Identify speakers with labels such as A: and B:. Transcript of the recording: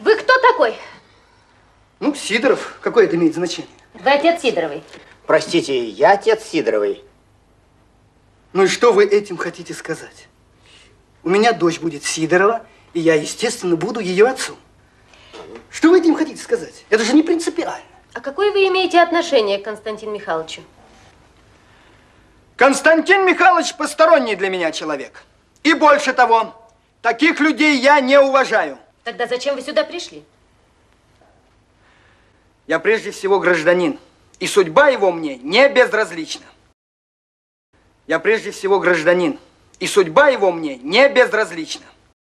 A: Вы кто такой?
B: Ну, Сидоров, какое это имеет значение?
A: Вы отец Сидоровой.
C: Простите, я отец Сидоровой.
B: Ну и что вы этим хотите сказать? У меня дочь будет Сидорова, и я, естественно, буду ее отцом. Что вы этим хотите сказать? Это же не принципиально.
A: А какое вы имеете отношение к Константину Михайловичу?
B: Константин Михайлович посторонний для меня человек. И больше того, таких людей я не уважаю.
A: Тогда зачем вы сюда пришли?
B: Я прежде всего гражданин, и судьба его мне не безразлична. Я прежде всего гражданин, и судьба его мне не безразлична.